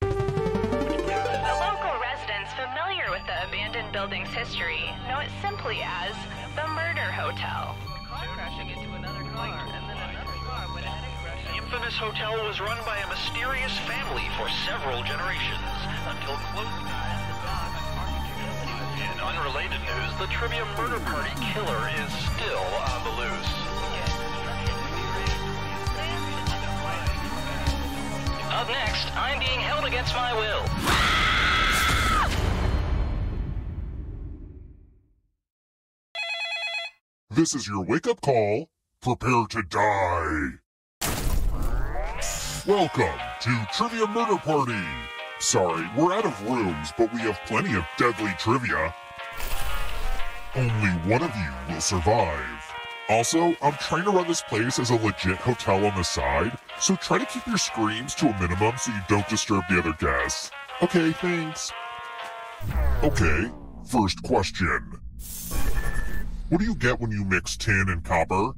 The local residents familiar with the abandoned building's history know it simply as the Murder Hotel. The infamous hotel was run by a mysterious family for several generations until close. In unrelated news, the trivia murder party killer is still on the loose. Next, I'm being held against my will. This is your wake up call. Prepare to die. Welcome to Trivia Murder Party. Sorry, we're out of rooms, but we have plenty of deadly trivia. Only one of you will survive. Also, I'm trying to run this place as a legit hotel on the side, so try to keep your screams to a minimum so you don't disturb the other guests. Okay, thanks. Okay, first question. What do you get when you mix tin and copper?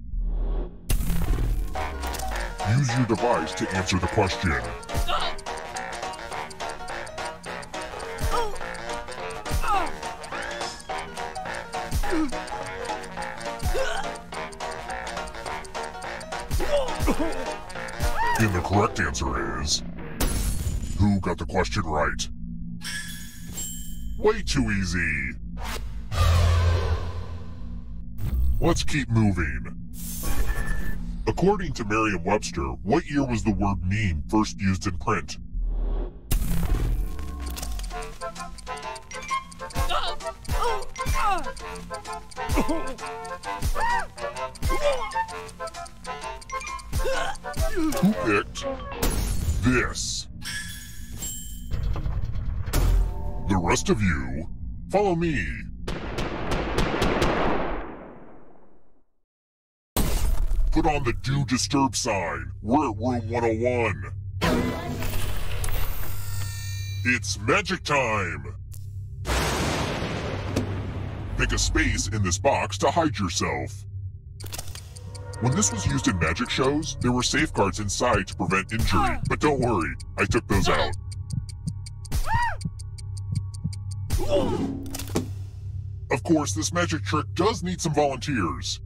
Use your device to answer the question. The correct answer is... Who got the question right? Way too easy. Let's keep moving. According to Merriam-Webster, what year was the word meme first used in print? Oh, oh, oh. Who picked this? The rest of you, follow me. Put on the do disturb sign. We're at room 101. It's magic time! Pick a space in this box to hide yourself. When this was used in magic shows, there were safeguards inside to prevent injury, but don't worry, I took those out. Of course, this magic trick does need some volunteers.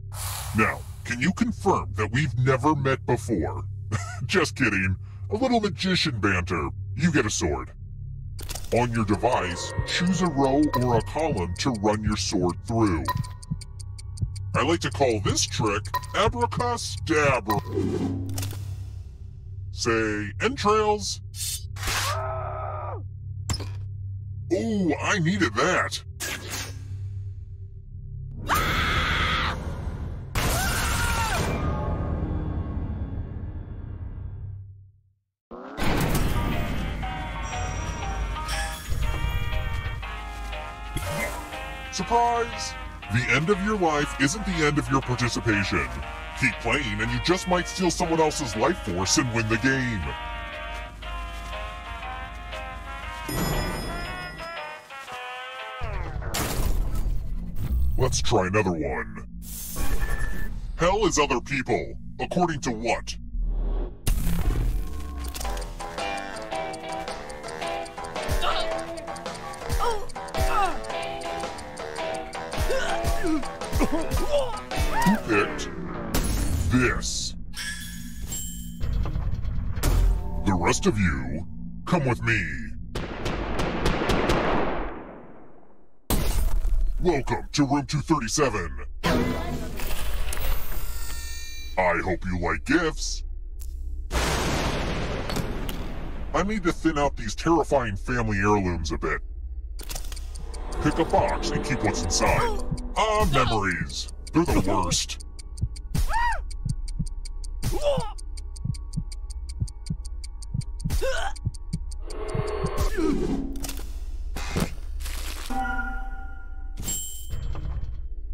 Now, can you confirm that we've never met before? Just kidding. A little magician banter. You get a sword. On your device, choose a row or a column to run your sword through. I like to call this trick abracastabra. Say entrails. Ooh, I needed that. Surprise! The end of your life isn't the end of your participation. Keep playing and you just might steal someone else's life force and win the game. Let's try another one. Hell is other people. According to what? Who this? The rest of you, come with me. Welcome to room 237. I hope you like gifts. I need to thin out these terrifying family heirlooms a bit. Pick a box and keep what's inside. Ah, memories. They're the worst.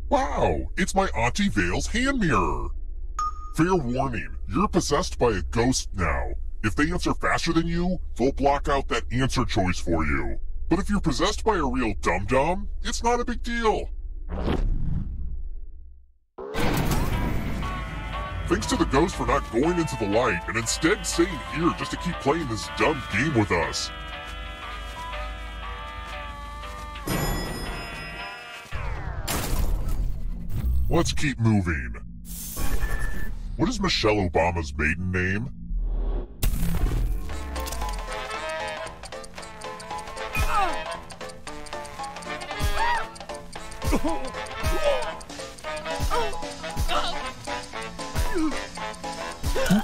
Wow, it's my Auntie Vale's hand mirror. Fair warning, you're possessed by a ghost now. If they answer faster than you, they'll block out that answer choice for you. But if you're possessed by a real dum-dum, it's not a big deal. Thanks to the ghost for not going into the light and instead staying here just to keep playing this dumb game with us. Let's keep moving. What is Michelle Obama's maiden name?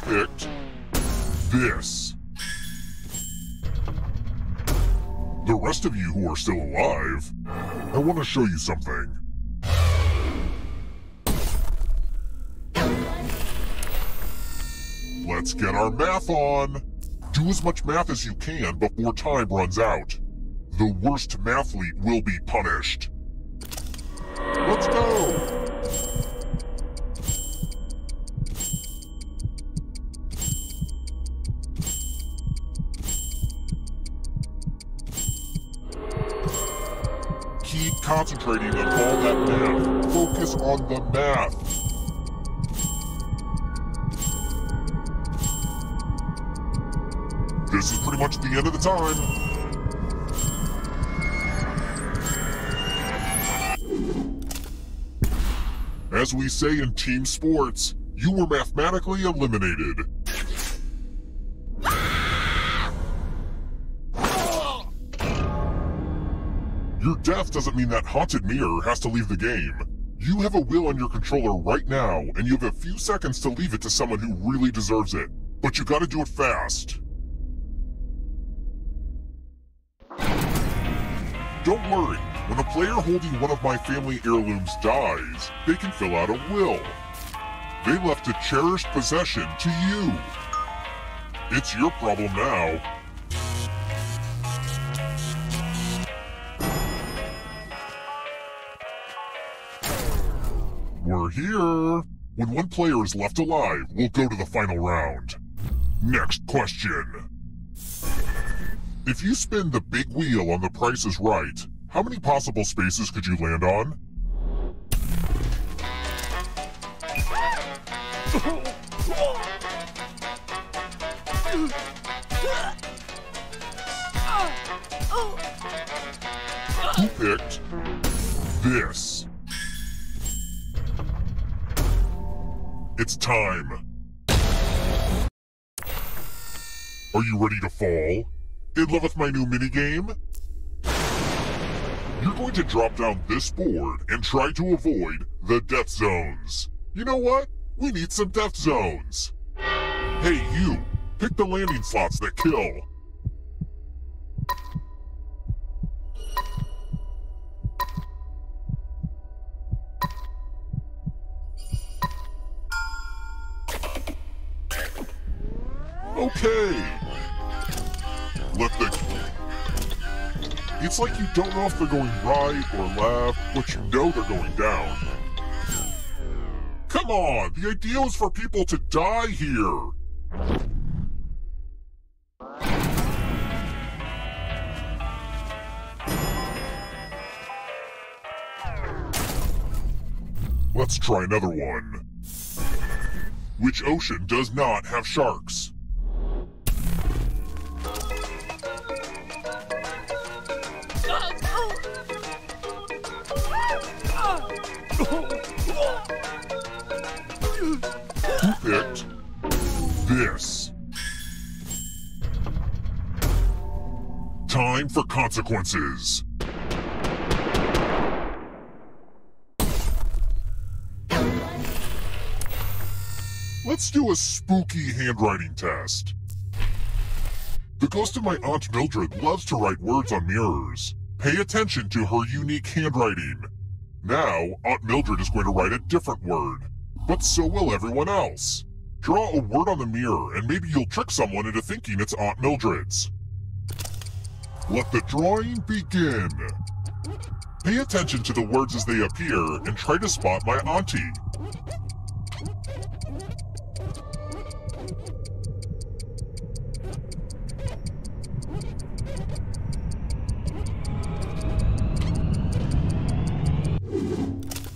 Picked this? The rest of you who are still alive, I want to show you something. Let's get our math on. Do as much math as you can before time runs out. The worst mathlete will be punished. Concentrating on all that math. Focus on the math. This is pretty much the end of the time. As we say in team sports, you were mathematically eliminated. Your death doesn't mean that haunted mirror has to leave the game. You have a will on your controller right now, and you have a few seconds to leave it to someone who really deserves it. But you gotta do it fast. Don't worry, when a player holding one of my family heirlooms dies, they can fill out a will. They left a cherished possession to you. It's your problem now. Here. When one player is left alive, we'll go to the final round. Next question. If you spin the big wheel on the price is right, how many possible spaces could you land on? Who picked this? It's time. Are you ready to fall? In love with my new minigame? You're going to drop down this board and try to avoid the death zones. You know what? We need some death zones. Hey, you! Pick the landing slots that kill. Okay. Let the... It's like you don't know if they're going right or left, but you know they're going down. Come on! The idea was for people to die here! Let's try another one. Which ocean does not have sharks? This? Time for consequences. Let's do a spooky handwriting test. The ghost of my Aunt Mildred loves to write words on mirrors. Pay attention to her unique handwriting. Now, Aunt Mildred is going to write a different word, but so will everyone else. Draw a word on the mirror and maybe you'll trick someone into thinking it's Aunt Mildred's. Let the drawing begin. Pay attention to the words as they appear and try to spot my auntie.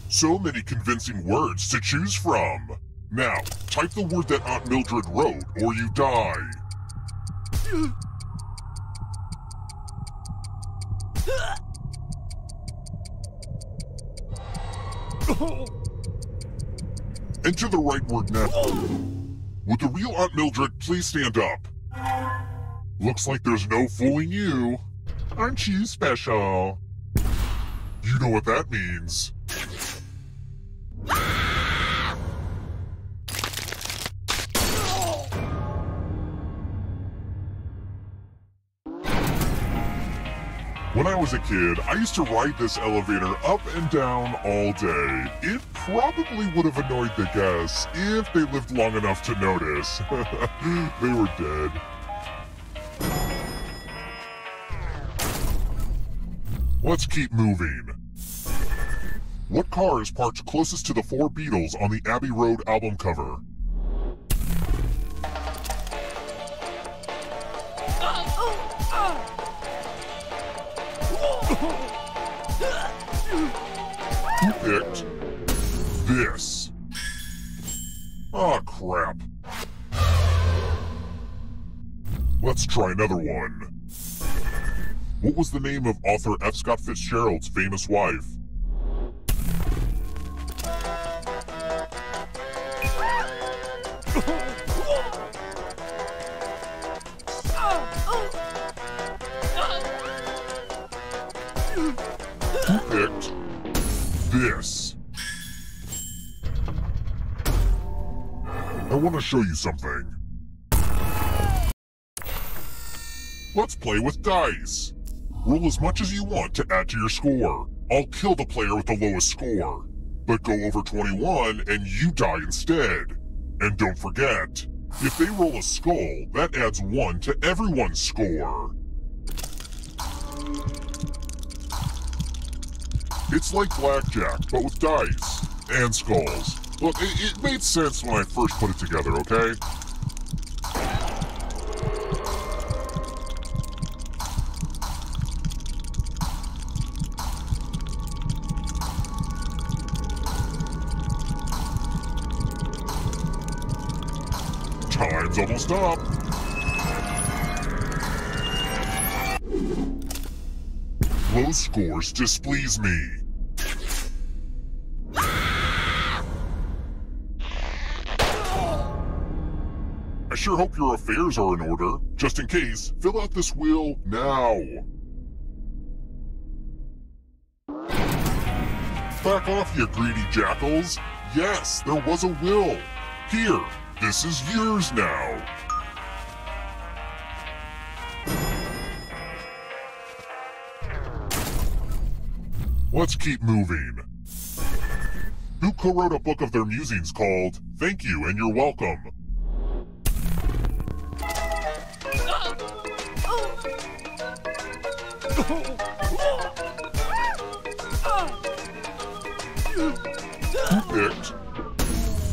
So many convincing words to choose from. Now, type the word that Aunt Mildred wrote, or you die. Enter the right word now. Would the real Aunt Mildred please stand up? Looks like there's no fooling you. Aren't you special? You know what that means. When I was a kid, I used to ride this elevator up and down all day. It probably would have annoyed the guests if they lived long enough to notice. they were dead. Let's keep moving. What car is parked closest to the four Beatles on the Abbey Road album cover? Oh, oh, oh. Who picked this? Oh crap. Let's try another one. What was the name of author F. Scott Fitzgerald's famous wife? I want to show you something. Let's play with dice. Roll as much as you want to add to your score. I'll kill the player with the lowest score. But go over 21 and you die instead. And don't forget, if they roll a skull, that adds 1 to everyone's score. It's like blackjack, but with dice. And skulls. Look, it, it made sense when I first put it together, okay? Time's almost up. Low scores displease me. Sure hope your affairs are in order. Just in case, fill out this will now. Back off, you greedy jackals. Yes, there was a will. Here, this is yours now. Let's keep moving. Who co-wrote a book of their musings called Thank You and You're Welcome?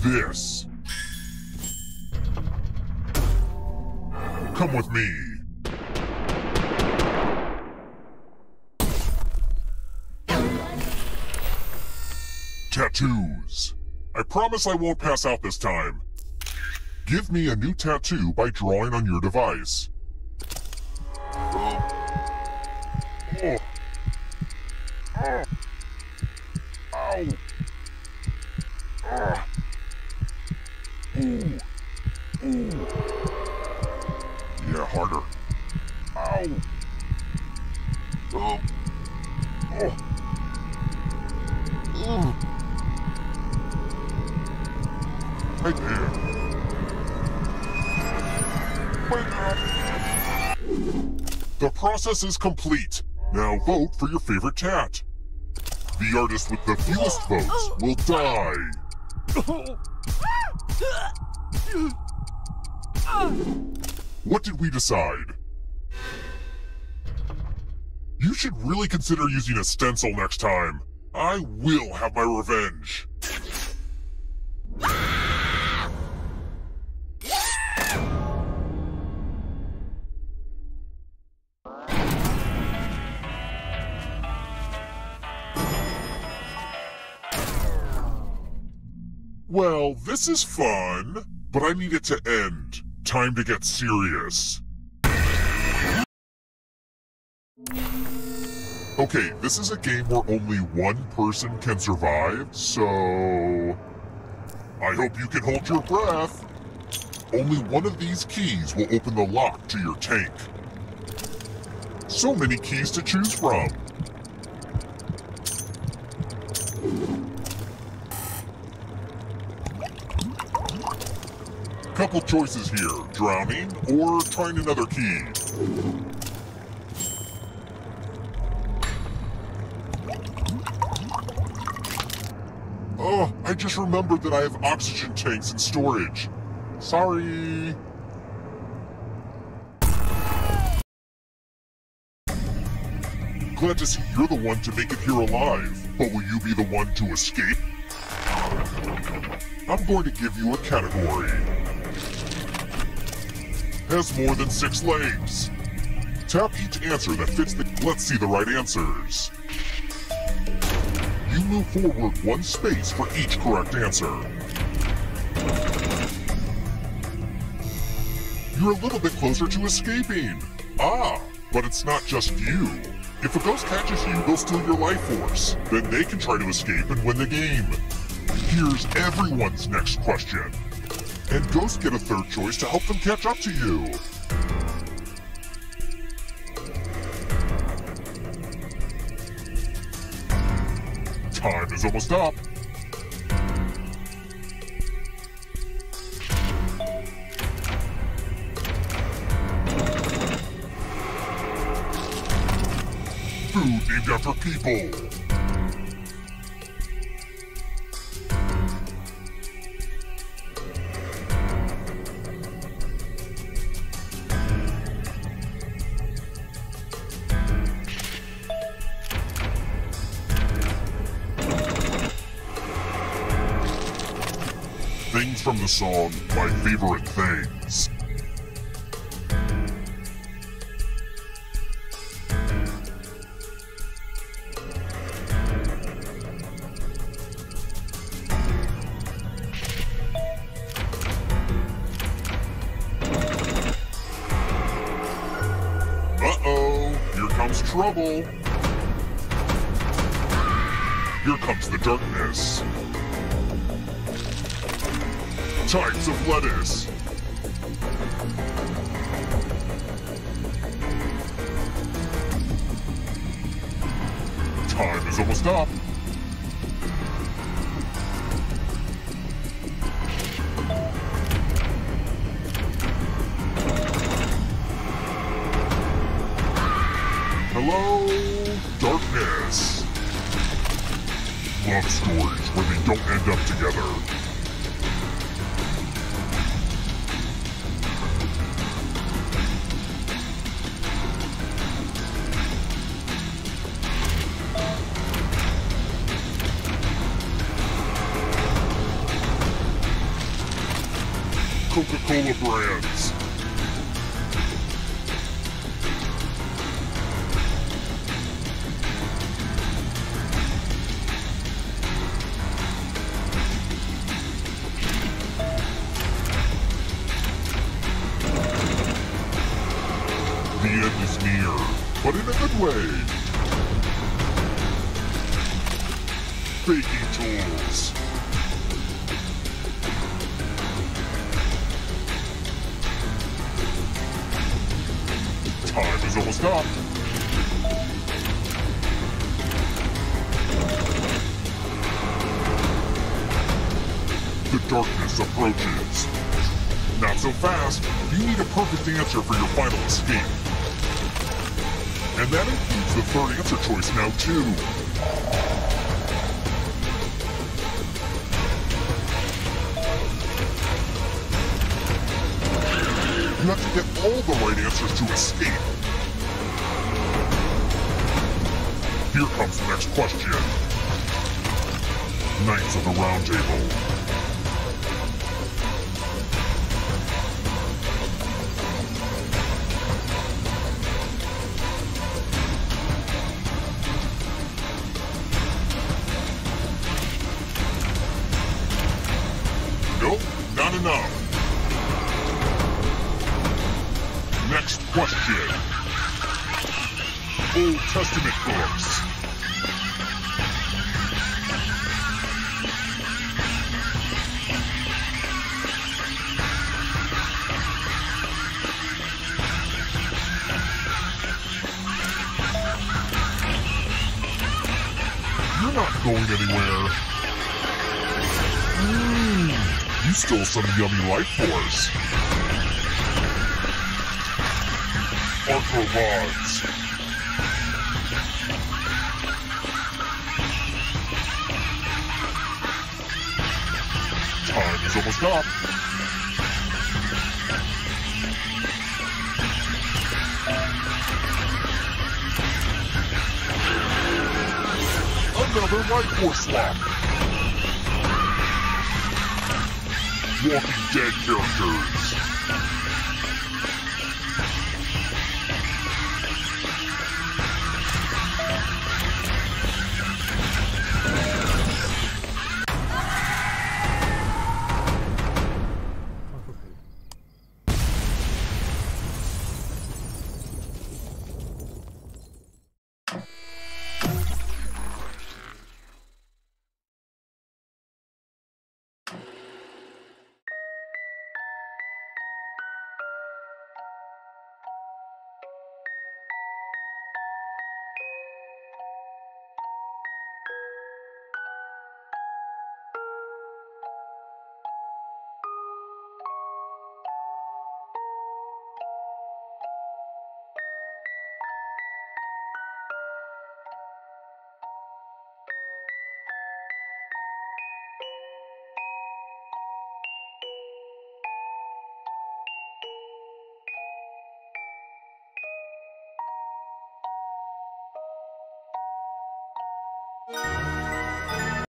This? Come with me. Tattoos. I promise I won't pass out this time. Give me a new tattoo by drawing on your device. The process is complete. Now vote for your favorite tat. The artist with the fewest votes will die. What did we decide? You should really consider using a stencil next time. I will have my revenge. This is fun, but I need it to end. Time to get serious. Okay, this is a game where only one person can survive, so... I hope you can hold your breath. Only one of these keys will open the lock to your tank. So many keys to choose from. Choices here, drowning or trying another key. Oh, I just remembered that I have oxygen tanks in storage. Sorry. Glad to see you're the one to make it here alive, but will you be the one to escape? I'm going to give you a category. Has more than six legs. Tap each answer that fits the... Let's see the right answers. You move forward one space for each correct answer. You're a little bit closer to escaping. Ah, but it's not just you. If a ghost catches you, they'll steal your life force. Then they can try to escape and win the game. Here's everyone's next question. And ghosts get a third choice to help them catch up to you. Time is almost up. Food named after people. Favorite Things. Uh-oh, here comes trouble. Lettuce. Time is almost up. Hello, darkness. Love stories where they don't end up together. Brands. The end is near, but in a good way. Baking Up. The darkness approaches. Not so fast. You need a perfect answer for your final escape. And that includes the third answer choice now, too. You have to get all the right answers to escape. Here comes the next question. Knights of the Round Table. Nope, not enough. Next question. Old Testament books. Going anywhere. Mmm, you stole some yummy life force. Arthur Rods. Time is almost up. Another force swap. Walking Dead characters.